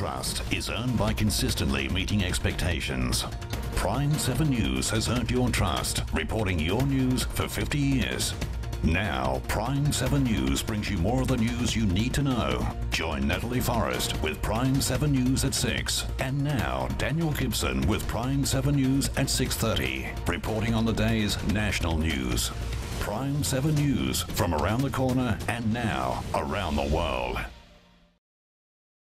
trust is earned by consistently meeting expectations. Prime 7 News has earned your trust, reporting your news for 50 years. Now, Prime 7 News brings you more of the news you need to know. Join Natalie Forrest with Prime 7 News at 6. And now, Daniel Gibson with Prime 7 News at 6.30, reporting on the day's national news. Prime 7 News from around the corner and now around the world.